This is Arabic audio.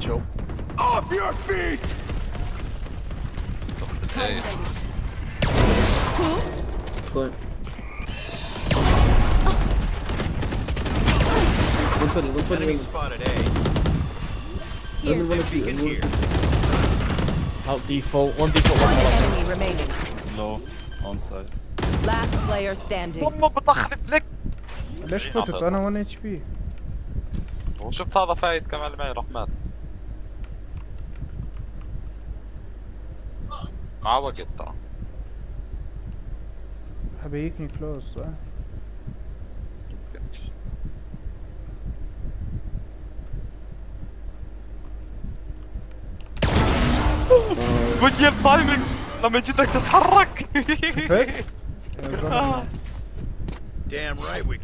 Joe. Off your feet! إيه Oops. Fine. One funny, one funny, Enemy spotted A. Of you, Beacon another one here. Out default. One default. One. Enemy remaining. Low on side. Last player standing. أمك بتخلف لك ليش فتت أنا 1 اتش بي وشفت هذا فايت كمان اللي معي راح مات مع وقت ترى كلوز صح؟ وجه التايمينج لما جيتك تتحرك. زلمة. Damn right we